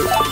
you